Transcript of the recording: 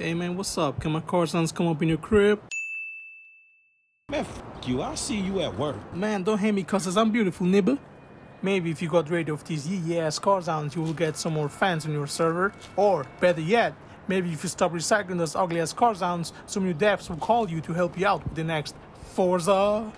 Hey man, what's up? Can my car sounds come up in your crib? Man, f you. I'll see you at work. Man, don't hate me cause I'm beautiful, nibble. Maybe if you got rid of these yee ass car sounds, you will get some more fans on your server. Or, better yet, maybe if you stop recycling those ugly ass car sounds, some new devs will call you to help you out with the next Forza